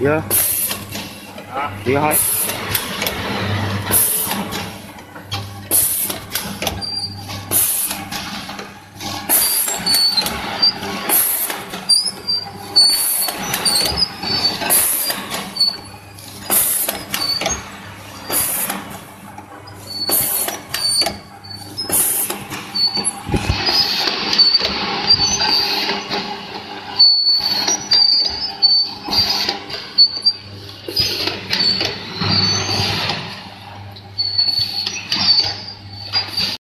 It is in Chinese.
爷，啊，厉害。